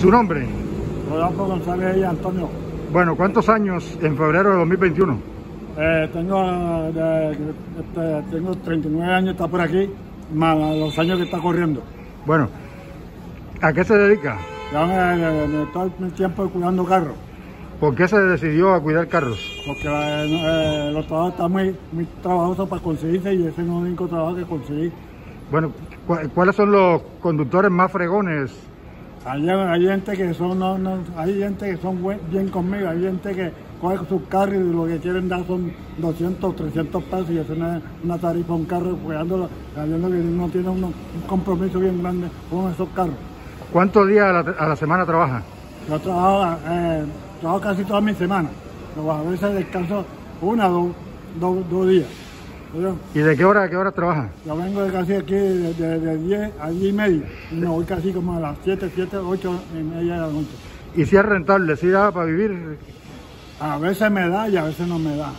¿Su nombre? Rodolfo González y Antonio. Bueno, ¿cuántos años en febrero de 2021? Eh, tengo, de- este, tengo 39 años, está por aquí, más los años que está corriendo. Bueno, ¿a qué se dedica? Ya me, me- me estoy mi tiempo cuidando carros, ¿Por qué se decidió a cuidar carros? porque eh, eh, los trabajos están muy, muy trabajosos para conseguirse y ese es el único trabajo que conseguí. Bueno, ¿cu- ¿cuáles son los conductores más fregones? Hay, hay gente que son no, no- hay gente que son buen- bien conmigo, hay gente que coge sus carros y lo que quieren dar son 200, 300 pesos y no es una tarifa un carro cuidándolo, sabiendo que uno tiene uno- un compromiso bien grande con esos carros. ¿Cuántos días a la, a la semana trabaja? Yo trabajo, eh, trabajo casi toda mi semana, pero a veces descanso una o dos, dos, dos días. ¿Y de qué hora a qué hora trabaja? Yo vengo de casi aquí de, de, de 10 a 10 y media y me voy casi como a las 7, 7, 8 y media de la noche. ¿Y si es rentable, si da para vivir? A veces me da y a veces no me da.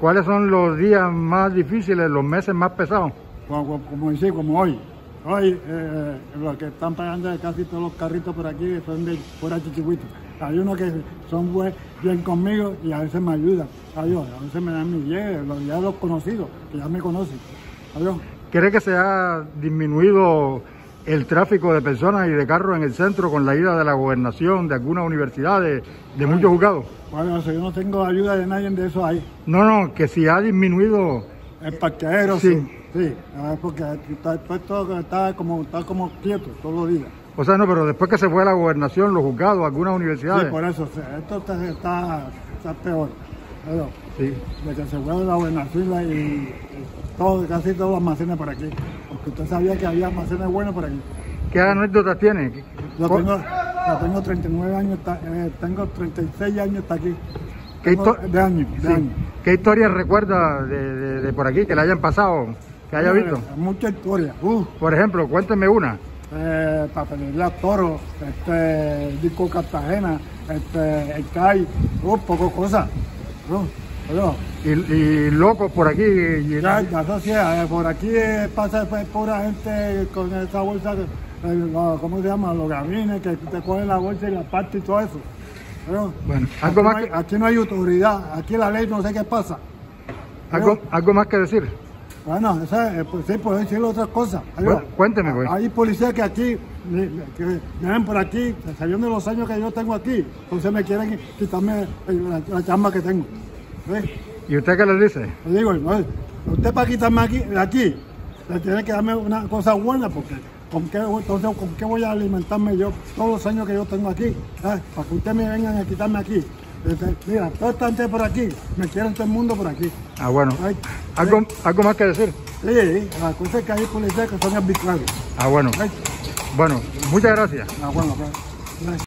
¿Cuáles son los días más difíciles, los meses más pesados? Como, como, como decir, como hoy. Hoy, eh, los que están pagando casi todos los carritos por aquí son de fuera chichihuito. Hay unos que son buen- bien conmigo y a veces me ayudan. Adiós, a veces me dan mi billetes, los ya los conocidos, que ya me conocen. Adiós. ¿Cree que se ha disminuido el tráfico de personas y de carros en el centro con la ida de la gobernación, de algunas universidades, de muchos juzgados? Bueno, si yo no tengo ayuda de nadie de eso ahí. No, no, que si ha disminuido, El parqueadero, Sí. sí. Sí, porque está, está está como, está como quieto todos los días. O sea, no, pero después que se fue la gobernación, los juzgados, algunas Sí, universidades. por eso, esto está, está, está peor. Adiós. Sí. de que se fue la Buenafila y, y todo, casi todos los almacenes por aquí. Porque usted sabía que había almacenes buenos por aquí. ¿Qué anécdotas tiene? Yo tengo, yo tengo 39 años, eh, tengo 36 años hasta aquí. ¿Qué de años, de Sí. ¿Qué historias recuerda de, de- de por aquí que le hayan pasado, que haya visto? Mucha historia. Uh, Por ejemplo, cuénteme una. Eh, papelería Toro, este, Disco Cartagena, este, el CAI, uh, poco cosas. Uh, adiós. Y, y locos por aquí. y- Ya, ya eso sí, eh, por aquí eh, pasa pues, pura gente con esa bolsa, de- eh, lo- ¿cómo se llama? Los gabines que te cogen la bolsa y la parte y todo eso. Pero, Bueno, aquí, no hay, que- aquí no hay autoridad, aquí la ley no sé qué pasa. ¿Algo, algo más que decir? Bueno, esa, eh, pues sí, puedo decirle otra cosa. Cu- cuénteme, pues. Hay policías que aquí, que vienen por aquí, sabiendo los años que yo tengo aquí, entonces me quieren quitarme la, la chamba que tengo. ¿Sí? ¿Y usted qué les dice? Le digo, no, usted para quitarme aquí, de aquí, le tiene que darme una cosa buena, porque ¿con qué, entonces, ¿con qué voy a alimentarme yo todos los años que yo tengo aquí? ¿eh? Para que ustedes me vengan a quitarme aquí. Este, Mira, gente por aquí, me quieren todo el mundo por aquí. Ah, bueno. Ay, ¿Algo, algo más que decir? Sí, la cosa es que hay policías que son arbitrarios. Ah, bueno. Ay, Bueno, muchas gracias. ah, bueno, pues, gracias.